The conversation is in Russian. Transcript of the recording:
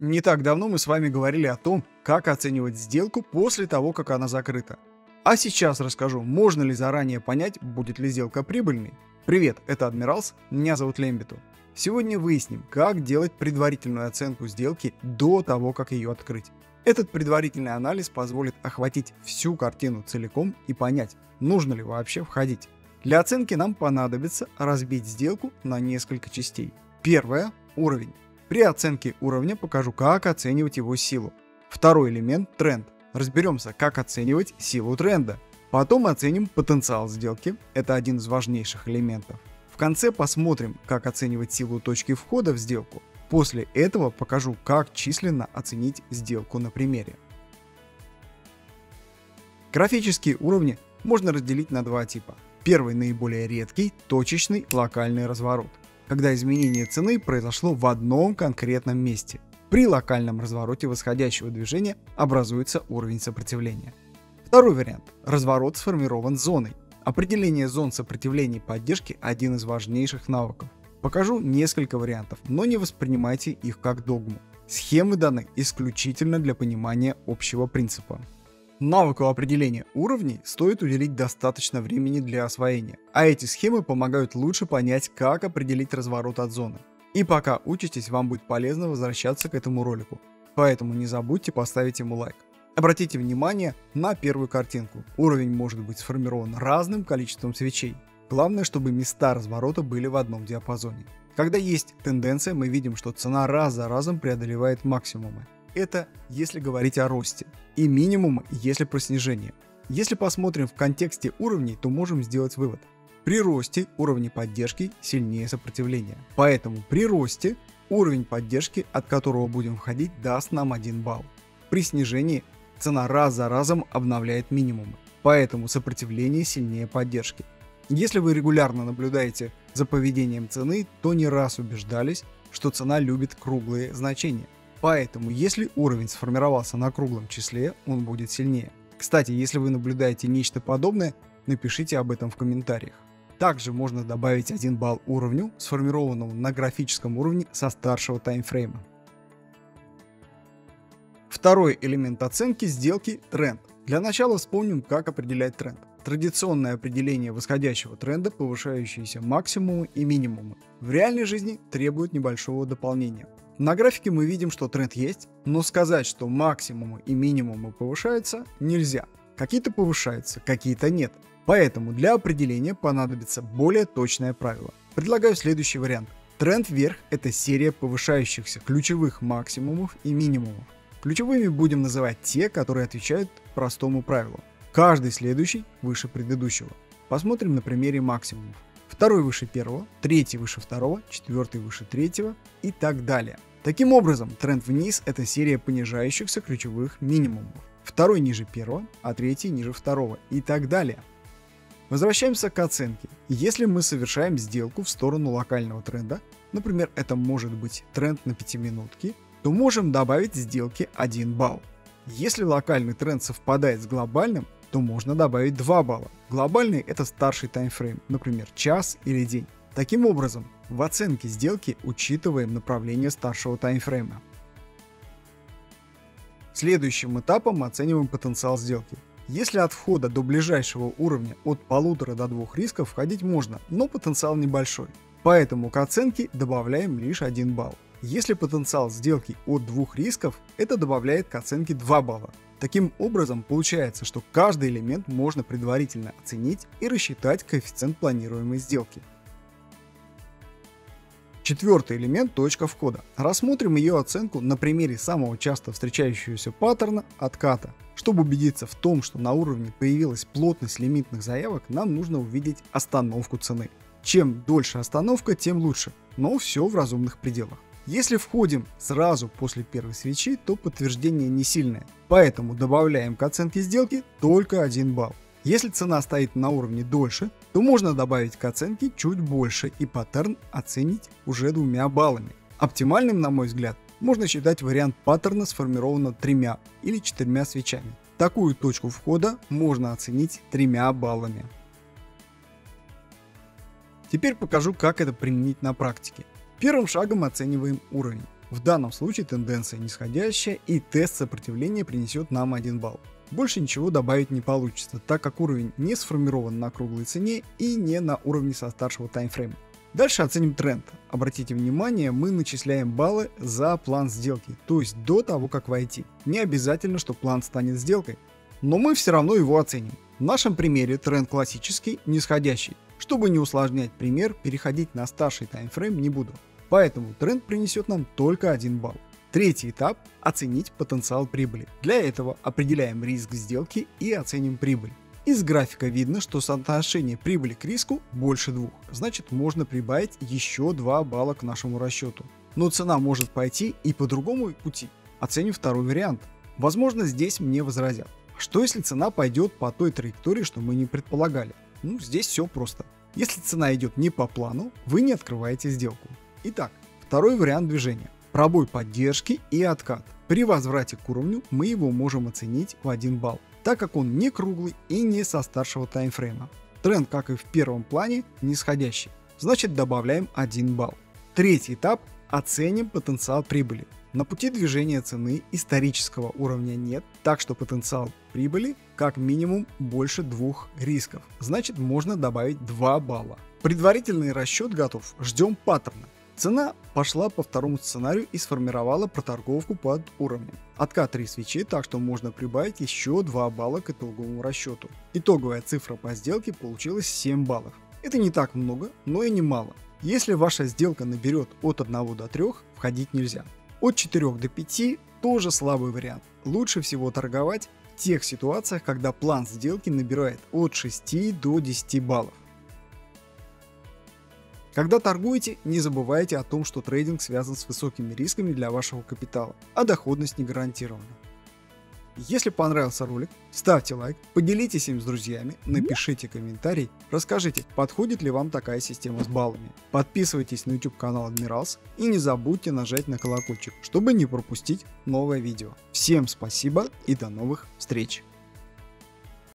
Не так давно мы с вами говорили о том, как оценивать сделку после того, как она закрыта. А сейчас расскажу, можно ли заранее понять, будет ли сделка прибыльной. Привет, это Адмиралс, меня зовут Лембиту. Сегодня выясним, как делать предварительную оценку сделки до того, как ее открыть. Этот предварительный анализ позволит охватить всю картину целиком и понять, нужно ли вообще входить. Для оценки нам понадобится разбить сделку на несколько частей. Первое – уровень. При оценке уровня покажу, как оценивать его силу. Второй элемент – тренд. Разберемся, как оценивать силу тренда. Потом оценим потенциал сделки, это один из важнейших элементов. В конце посмотрим, как оценивать силу точки входа в сделку. После этого покажу, как численно оценить сделку на примере. Графические уровни можно разделить на два типа. Первый наиболее редкий, точечный, локальный разворот когда изменение цены произошло в одном конкретном месте. При локальном развороте восходящего движения образуется уровень сопротивления. Второй вариант. Разворот сформирован зоной. Определение зон сопротивления и поддержки – один из важнейших навыков. Покажу несколько вариантов, но не воспринимайте их как догму. Схемы даны исключительно для понимания общего принципа. Навыку определения уровней стоит уделить достаточно времени для освоения, а эти схемы помогают лучше понять, как определить разворот от зоны. И пока учитесь, вам будет полезно возвращаться к этому ролику, поэтому не забудьте поставить ему лайк. Обратите внимание на первую картинку. Уровень может быть сформирован разным количеством свечей. Главное, чтобы места разворота были в одном диапазоне. Когда есть тенденция, мы видим, что цена раз за разом преодолевает максимумы. Это если говорить о росте. И минимум, если про снижение. Если посмотрим в контексте уровней, то можем сделать вывод. При росте уровни поддержки сильнее сопротивления. Поэтому при росте уровень поддержки, от которого будем входить, даст нам 1 балл. При снижении цена раз за разом обновляет минимумы. Поэтому сопротивление сильнее поддержки. Если вы регулярно наблюдаете за поведением цены, то не раз убеждались, что цена любит круглые значения. Поэтому, если уровень сформировался на круглом числе, он будет сильнее. Кстати, если вы наблюдаете нечто подобное, напишите об этом в комментариях. Также можно добавить 1 балл уровню, сформированному на графическом уровне со старшего таймфрейма. Второй элемент оценки сделки – тренд. Для начала вспомним, как определять тренд. Традиционное определение восходящего тренда, повышающиеся максимумы и минимумы, в реальной жизни требует небольшого дополнения. На графике мы видим, что тренд есть, но сказать, что максимумы и минимумы повышаются, нельзя. Какие-то повышаются, какие-то нет. Поэтому для определения понадобится более точное правило. Предлагаю следующий вариант. Тренд вверх – это серия повышающихся ключевых максимумов и минимумов. Ключевыми будем называть те, которые отвечают простому правилу. Каждый следующий выше предыдущего. Посмотрим на примере максимумов. Второй выше первого, третий выше второго, четвертый выше третьего и так далее. Таким образом, тренд вниз – это серия понижающихся ключевых минимумов. Второй ниже первого, а третий ниже второго и так далее. Возвращаемся к оценке. Если мы совершаем сделку в сторону локального тренда, например, это может быть тренд на 5 минутки, то можем добавить сделке 1 балл. Если локальный тренд совпадает с глобальным, то можно добавить 2 балла. Глобальный это старший таймфрейм, например, час или день. Таким образом, в оценке сделки учитываем направление старшего таймфрейма. Следующим этапом оцениваем потенциал сделки. Если от входа до ближайшего уровня от полутора до двух рисков входить можно, но потенциал небольшой. Поэтому к оценке добавляем лишь 1 балл. Если потенциал сделки от двух рисков, это добавляет к оценке 2 балла. Таким образом, получается, что каждый элемент можно предварительно оценить и рассчитать коэффициент планируемой сделки. Четвертый элемент – точка входа. Рассмотрим ее оценку на примере самого часто встречающегося паттерна отката. Чтобы убедиться в том, что на уровне появилась плотность лимитных заявок, нам нужно увидеть остановку цены. Чем дольше остановка, тем лучше, но все в разумных пределах. Если входим сразу после первой свечи, то подтверждение не сильное, поэтому добавляем к оценке сделки только 1 балл. Если цена стоит на уровне дольше, то можно добавить к оценке чуть больше и паттерн оценить уже двумя баллами. Оптимальным, на мой взгляд, можно считать вариант паттерна сформированного тремя или четырьмя свечами. Такую точку входа можно оценить тремя баллами. Теперь покажу, как это применить на практике. Первым шагом оцениваем уровень. В данном случае тенденция нисходящая и тест сопротивления принесет нам 1 балл. Больше ничего добавить не получится, так как уровень не сформирован на круглой цене и не на уровне со старшего таймфрейма. Дальше оценим тренд. Обратите внимание, мы начисляем баллы за план сделки, то есть до того, как войти. Не обязательно, что план станет сделкой, но мы все равно его оценим. В нашем примере тренд классический, нисходящий. Чтобы не усложнять пример, переходить на старший таймфрейм не буду. Поэтому тренд принесет нам только 1 балл. Третий этап – оценить потенциал прибыли. Для этого определяем риск сделки и оценим прибыль. Из графика видно, что соотношение прибыли к риску больше двух, значит можно прибавить еще 2 балла к нашему расчету. Но цена может пойти и по другому пути. Оценим второй вариант. Возможно здесь мне возразят. Что если цена пойдет по той траектории, что мы не предполагали? Ну здесь все просто. Если цена идет не по плану, вы не открываете сделку. Итак, второй вариант движения. Пробой поддержки и откат. При возврате к уровню мы его можем оценить в 1 балл так как он не круглый и не со старшего таймфрейма. Тренд, как и в первом плане, нисходящий, значит добавляем 1 балл. Третий этап – оценим потенциал прибыли. На пути движения цены исторического уровня нет, так что потенциал прибыли как минимум больше двух рисков, значит можно добавить 2 балла. Предварительный расчет готов, ждем паттерна. Цена пошла по второму сценарию и сформировала проторговку под уровнем. Откат 3 свечи, так что можно прибавить еще 2 балла к итоговому расчету. Итоговая цифра по сделке получилась 7 баллов. Это не так много, но и не мало. Если ваша сделка наберет от 1 до 3, входить нельзя. От 4 до 5 тоже слабый вариант. Лучше всего торговать в тех ситуациях, когда план сделки набирает от 6 до 10 баллов. Когда торгуете, не забывайте о том, что трейдинг связан с высокими рисками для вашего капитала, а доходность не гарантирована. Если понравился ролик, ставьте лайк, поделитесь им с друзьями, напишите комментарий, расскажите, подходит ли вам такая система с баллами. Подписывайтесь на YouTube канал Адмиралс и не забудьте нажать на колокольчик, чтобы не пропустить новое видео. Всем спасибо и до новых встреч!